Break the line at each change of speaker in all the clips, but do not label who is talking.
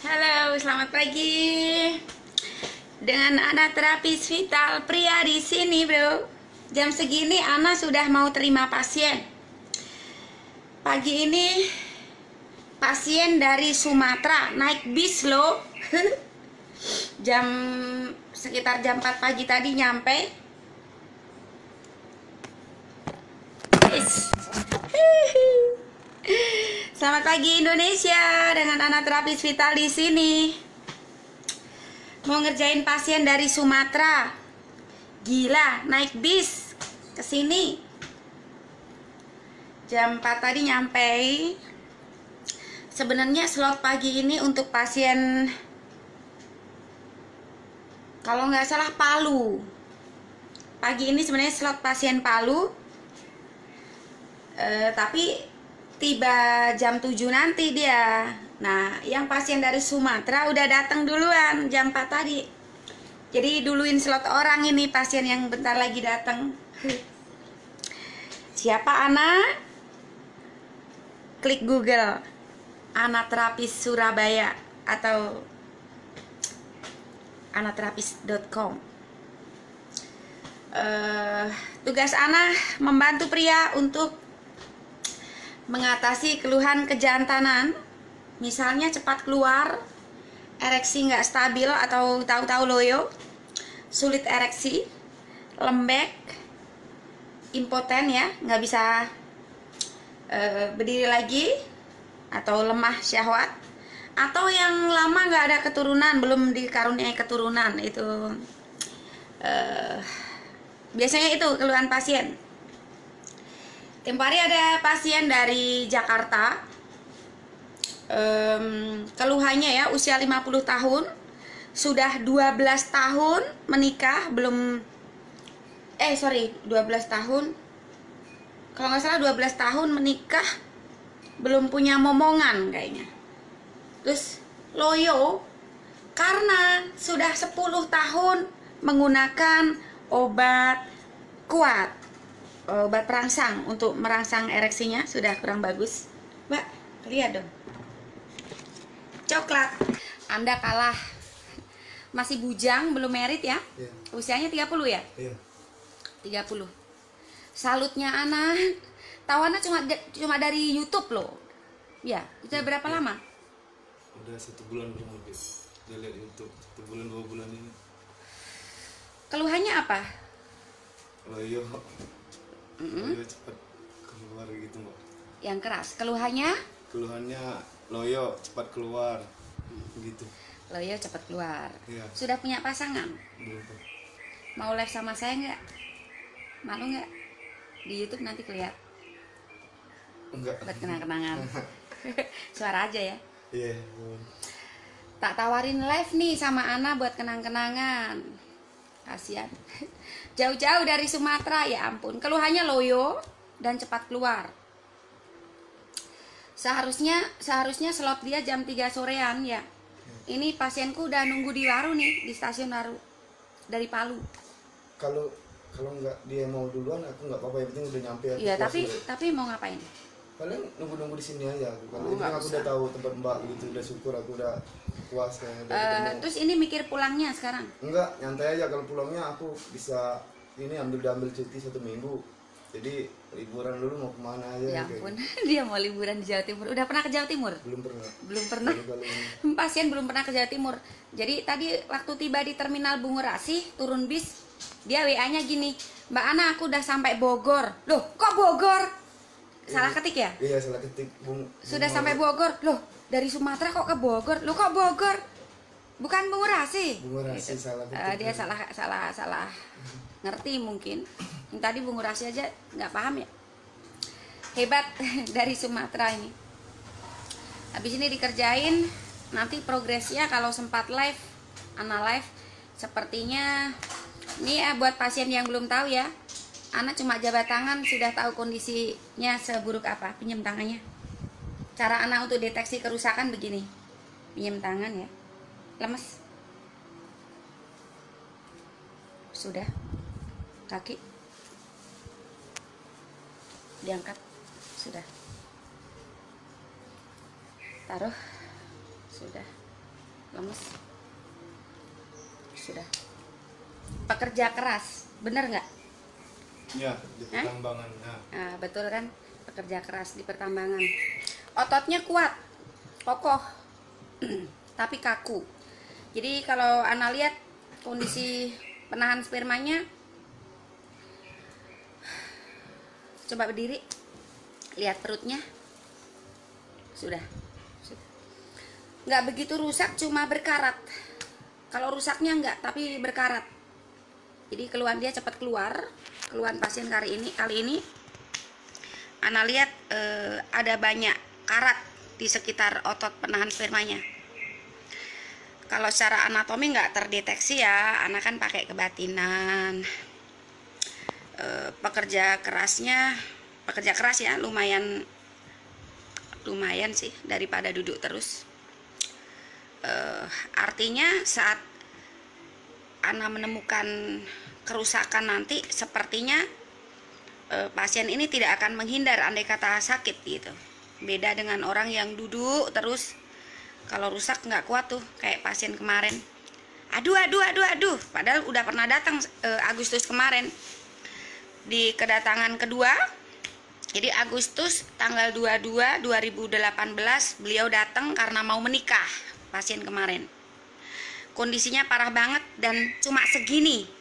Halo, selamat pagi. Dengan Ana terapis vital pria di sini, Bro. Jam segini Ana sudah mau terima pasien. Pagi ini pasien dari Sumatera naik bis loh. jam sekitar jam 4 pagi tadi nyampe. Is. Selamat pagi Indonesia dengan anak terapis vital di sini. Mau ngerjain pasien dari Sumatera. Gila, naik bis ke sini. Jam 4 tadi nyampe. Sebenarnya slot pagi ini untuk pasien kalau nggak salah Palu. Pagi ini sebenarnya slot pasien Palu. Eh, tapi tiba jam 7 nanti dia. Nah yang pasien dari Sumatera udah datang duluan jam 4 tadi. Jadi duluin slot orang ini pasien yang bentar lagi datang. Siapa Ana? Klik Google Ana terapis Surabaya atau anaterapis.com uh, tugas Ana membantu pria untuk mengatasi keluhan kejantanan, misalnya cepat keluar, ereksi nggak stabil atau tahu-tahu loyo, sulit ereksi, lembek, impoten ya, nggak bisa e, berdiri lagi, atau lemah syahwat, atau yang lama nggak ada keturunan, belum dikaruniai keturunan itu. E, biasanya itu keluhan pasien Tempo hari ada pasien dari Jakarta. Um, Keluhannya ya usia 50 tahun. Sudah 12 tahun menikah Belum Eh sorry 12 tahun. Kalau nggak salah 12 tahun menikah Belum punya momongan kayaknya. Terus loyo Karena sudah 10 tahun Menggunakan obat kuat obat perangsang untuk merangsang ereksinya sudah kurang bagus. Mbak, lihat dong. Coklat. Anda kalah. Masih bujang, belum merit ya?
Iya.
Usianya 30 ya?
Iya.
30. Salutnya anak. Tawannya cuma cuma dari YouTube loh. Ya, sudah berapa
Iya.
lama?
Udah satu bulan lebih. Udah lihat YouTube satu bulan dua bulan ini.
Keluhannya apa?
Loyo. Loyo cepat keluar gitu mbak.
Yang keras. Keluhannya?
Keluhannya loyo cepat keluar. Gitu.
Loyo cepat keluar.
Iya.
Sudah punya pasangan?
Belum Pak.
Mau live sama saya nggak? Malu nggak? Di YouTube nanti kelihatan
Enggak.
buat kenang-kenangan. Suara aja ya.
Iya. belum.
Tak tawarin live nih sama Ana buat kenang-kenangan. Kasihan. Jauh-jauh dari Sumatera ya ampun. Keluhannya loyo dan cepat keluar. Seharusnya seharusnya slot dia jam 3 sorean ya. Ini pasienku udah nunggu di Waru nih, di stasiun Waru. Dari Palu.
Kalau kalau nggak dia mau duluan aku nggak apa-apa yang penting udah nyampe
Iya, tapi tapi mau ngapain?
Paling nunggu-nunggu di sini aja kalau
Oh,
ini aku udah tahu tempat mbak gitu udah syukur aku udah puas kayak udah ketemu.
terus ini mikir pulangnya sekarang.
Enggak, nyantai aja kalau pulangnya aku bisa ini ambil ambil cuti satu minggu. Jadi liburan dulu mau ke mana aja
Ya
kayak
ampun, dia mau liburan di Jawa Timur. Udah pernah ke Jawa Timur?
gitu. Belum pernah.
Belum pernah. Pasien belum pernah ke Jawa Timur. Jadi tadi waktu tiba di terminal Bungurasi, turun bis, dia WA-nya gini, Mbak Ana aku udah sampai Bogor. Loh, kok Bogor? Salah ketik ya?
Iya, salah ketik Bung.
Sudah
Bung-
sampai Bogor. Loh, dari Sumatera kok ke Bogor? Loh, kok Bogor? Bukan Bungurasi.
Bungurasi salah ketik.
Eh, dia salah salah salah ngerti mungkin. Yang tadi Bungurasi aja nggak paham ya. Hebat dari Sumatera ini. Habis ini dikerjain nanti progresnya kalau sempat live, ana live sepertinya ini ya buat pasien yang belum tahu ya. Anak cuma jabat tangan sudah tahu kondisinya seburuk apa pinjam tangannya. Cara anak untuk deteksi kerusakan begini. Pinjam tangan ya. Lemes. Sudah. Kaki. Diangkat. Sudah. Taruh. Sudah. lemes sudah pekerja keras bener nggak
ya di
Hah?
pertambangan ya.
Nah, betul kan? Pekerja keras di pertambangan. Ototnya kuat kokoh tapi kaku. Jadi kalau Ana lihat kondisi penahan spermanya coba berdiri lihat perutnya. Sudah Sudah. nggak begitu rusak cuma berkarat. Kalau rusaknya nggak tapi berkarat. Jadi keluhan dia cepat keluar keluhan pasien kali ini kali ini Ana lihat eh, ada banyak karat di sekitar otot penahan spermanya. Kalau secara anatomi nggak terdeteksi ya Ana kan pakai kebatinan Eh, pekerja kerasnya pekerja keras ya lumayan lumayan sih daripada duduk terus. Eh, artinya saat Ana menemukan kerusakan nanti sepertinya eh, pasien ini tidak akan menghindar andai kata sakit gitu. Beda dengan orang yang duduk terus kalau rusak nggak kuat tuh kayak pasien kemarin. Aduh aduh aduh aduh padahal udah pernah datang eh, Agustus kemarin. Di kedatangan kedua jadi Agustus tanggal 22 2018 beliau datang karena mau menikah pasien kemarin. Kondisinya parah banget dan cuma segini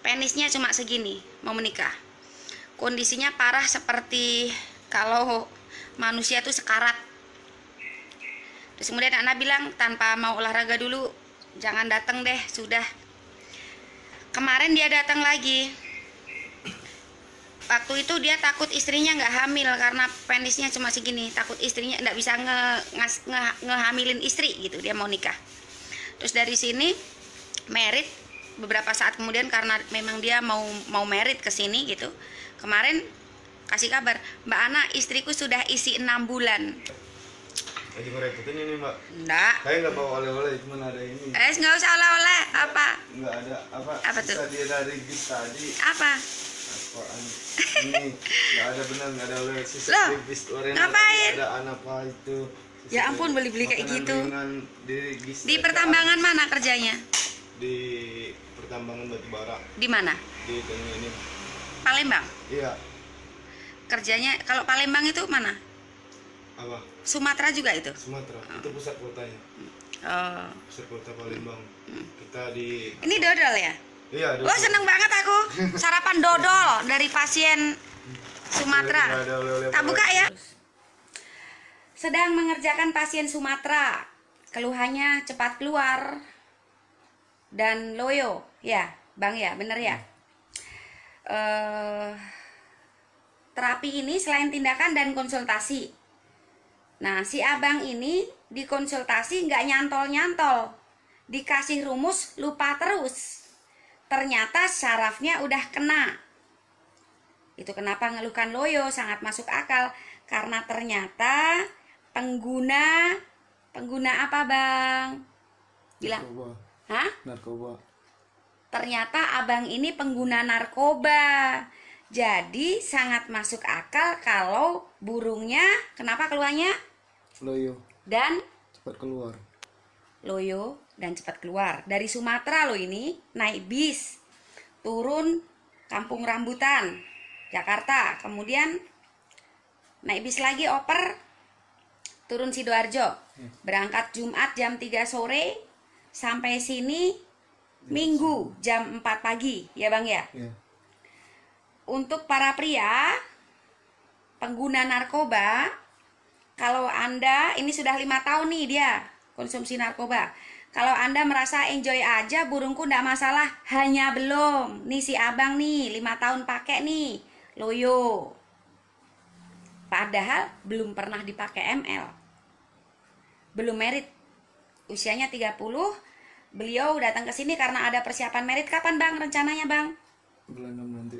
penisnya cuma segini mau menikah. Kondisinya parah seperti kalau manusia tuh sekarat. Terus kemudian anak bilang tanpa mau olahraga dulu jangan datang deh sudah. Kemarin dia datang lagi. Waktu itu dia takut istrinya nggak hamil karena penisnya cuma segini. Takut istrinya nggak bisa nge, ngas- nge- ngehamilin istri gitu dia mau nikah. Terus dari sini merit beberapa saat kemudian karena memang dia mau mau merit ke sini gitu kemarin kasih kabar mbak Ana istriku sudah isi enam bulan.
Lagi ngerepotin ini mbak?
Enggak
saya nggak bawa oleh-oleh cuma ada ini.
Eh nggak usah oleh-oleh apa?
Nggak ada apa,
Apa tuh?
dia dari bis tadi.
Apa?
Apaan? Ini nggak ada benar nggak ada oleh sisa
Loh,
Lorena
ngapain?
ada anak apa itu? Sisa
Ya ampun, beli-beli kayak gitu.
di
di pertambangan mana kerjanya
di pertambangan batu bara.
Di mana?
Di ini.
Palembang?
Iya.
Kerjanya kalau Palembang itu mana?
Apa?
Sumatera juga itu?
Sumatera. Itu pusat kotanya.
Oh.
pusat kota Palembang. Kita di
ini dodol ya?
Iya ada
Wah seneng banget aku. Sarapan dodol dari pasien Sumatera.
Oleh-oleh
Tak buka ya. Sedang mengerjakan pasien Sumatera. Keluhannya cepat keluar dan loyo, ya, bang ya, bener ya. Eh, terapi ini selain tindakan dan konsultasi. Nah, si abang ini dikonsultasi nggak nyantol-nyantol, dikasih rumus lupa terus. Ternyata sarafnya udah kena. Itu kenapa ngeluhkan loyo sangat masuk akal karena ternyata pengguna pengguna apa bang? Bilang,
narkoba
hah?
narkoba.
Ternyata abang ini pengguna narkoba. Jadi sangat masuk akal kalau burungnya kenapa keluarnya?
Loyo.
Dan?
Cepat keluar.
Loyo dan cepat keluar. Dari Sumatera loh ini naik bis turun Kampung Rambutan Jakarta. Kemudian naik bis lagi oper turun Sidoarjo. Berangkat Jumat jam 3 sore sampai sini Minggu jam 4 pagi ya Bang ya?
Ya
untuk para pria pengguna narkoba kalau anda ini sudah lima tahun nih dia konsumsi narkoba. Kalau anda merasa enjoy aja burungku ndak masalah. Hanya belum. Nih si abang nih lima tahun pakai nih. Loyo. Padahal belum pernah dipakai ML belum merit usianya 30 beliau datang ke sini karena ada persiapan merit. Kapan bang rencananya bang?
Bulan enam nanti.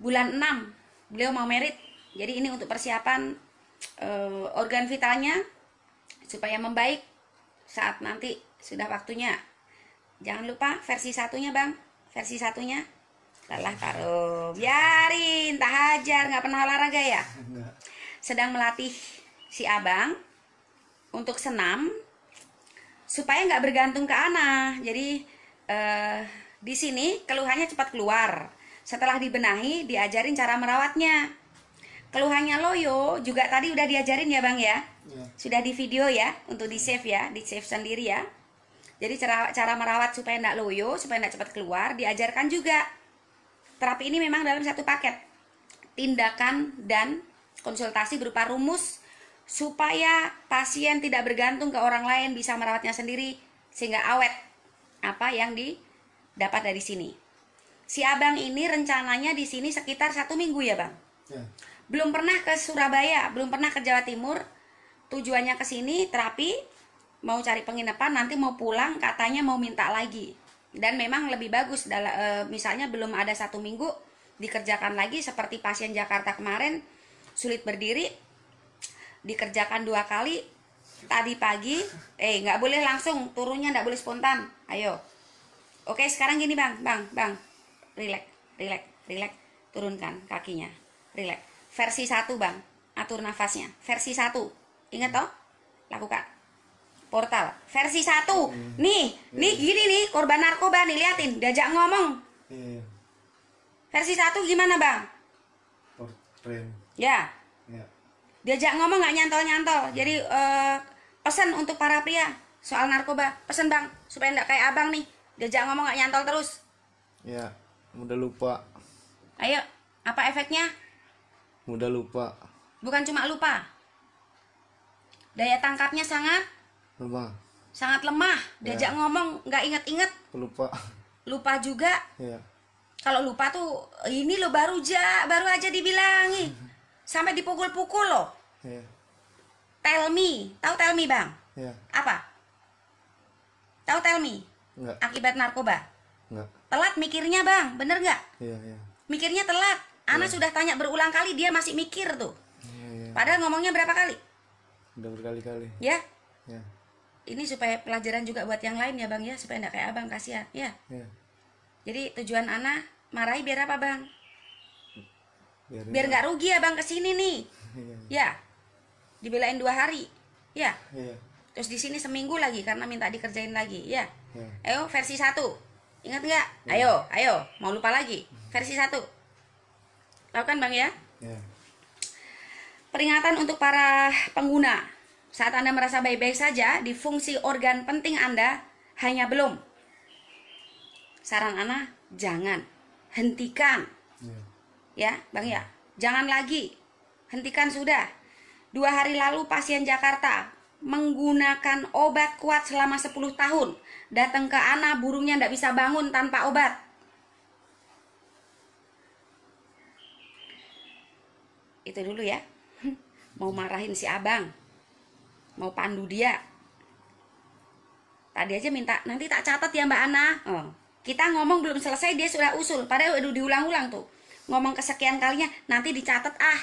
Bulan 6 beliau mau merit. Jadi ini untuk persiapan eh, organ vitalnya supaya membaik saat nanti sudah waktunya. Jangan lupa versi satunya bang. Versi satunya. Lelah taruh biarin tak hajar. Nggak pernah olahraga ya?
Enggak
sedang melatih si abang untuk senam supaya nggak bergantung ke Ana. Jadi eh, di sini keluhannya cepat keluar. Setelah dibenahi, diajarin cara merawatnya. Keluhannya loyo juga tadi udah diajarin ya bang ya.
Ya.
Sudah di video ya, untuk di save ya, di save sendiri ya. Jadi cara cara merawat supaya nggak loyo, supaya nggak cepat keluar, diajarkan juga. Terapi ini memang dalam satu paket. Tindakan dan konsultasi berupa rumus supaya pasien tidak bergantung ke orang lain bisa merawatnya sendiri sehingga awet apa yang didapat dari sini. Si abang ini rencananya di sini sekitar satu minggu ya bang.
Ya.
Belum pernah ke Surabaya, belum pernah ke Jawa Timur. Tujuannya ke sini terapi, mau cari penginapan, nanti mau pulang katanya mau minta lagi. Dan memang lebih bagus, eh, misalnya belum ada satu minggu dikerjakan lagi seperti pasien Jakarta kemarin sulit berdiri, dikerjakan dua kali tadi pagi eh nggak boleh langsung turunnya nggak boleh spontan. Ayo. Oke sekarang gini bang. Bang bang. Relax relax relax turunkan kakinya. Relax versi satu bang. Atur nafasnya. Versi satu. Ingat toh? Lakukan. Portal. Versi satu. Nih nih gini nih korban narkoba nih liatin. Diajak ngomong.
Iya.
versi satu gimana bang? Ya. Diajak ngomong nggak nyantol nyantol jadi eh, pesan untuk para pria soal narkoba pesan bang supaya nggak kayak abang nih diajak ngomong nggak nyantol terus
Ya. Mudah lupa.
ayo apa efeknya
Mudah lupa.
bukan cuma lupa daya tangkapnya sangat
Lupa.
sangat lemah diajak ngomong nggak inget-inget
Lupa.
lupa juga
Ya.
kalau lupa tuh ini lo baru ja baru aja dibilangi sampai dipukul-pukul loh
Ya.
tell me tahu tell me bang
Ya.
apa tahu tell me
Enggak.
akibat narkoba
Enggak.
telat mikirnya bang bener nggak
Iya, iya.
mikirnya telat Ana sudah tanya berulang kali dia masih mikir tuh
Iya, iya.
padahal ngomongnya berapa kali
Udah berkali-kali.
ya
Ya.
ini supaya pelajaran juga buat yang lain ya bang ya supaya nggak kayak abang kasihan ya
Ya.
jadi tujuan Ana marahi biar apa bang
Biar,
biar nggak rugi ya bang ke sini nih
Iya.
ya dibelain dua hari ya
Iya.
terus di sini seminggu lagi karena minta dikerjain lagi ya
Ya.
ayo versi satu ingat nggak ayo ayo mau lupa lagi versi satu lakukan bang ya
Ya.
Peringatan untuk para pengguna. Saat Anda merasa baik-baik saja, di fungsi organ penting Anda hanya belum. Saran Ana, jangan. Hentikan.
Ya.
Ya, Bang ya. Jangan lagi. Hentikan sudah. Dua hari lalu pasien Jakarta menggunakan obat kuat selama 10 tahun. Datang ke Ana, burungnya tidak bisa bangun tanpa obat. Itu dulu ya. Mau marahin si abang. Mau pandu dia. Tadi aja minta, nanti tak catat ya Mbak Ana. Oh, kita ngomong belum selesai dia sudah usul. Padahal udah diulang-ulang tuh. Ngomong kesekian kalinya, nanti dicatat ah.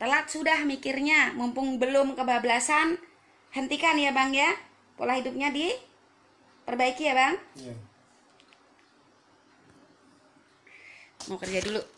Telat sudah mikirnya, mumpung belum kebablasan. Hentikan ya Bang ya. Pola hidupnya diperbaiki ya Bang.
Ya.
Mau kerja dulu.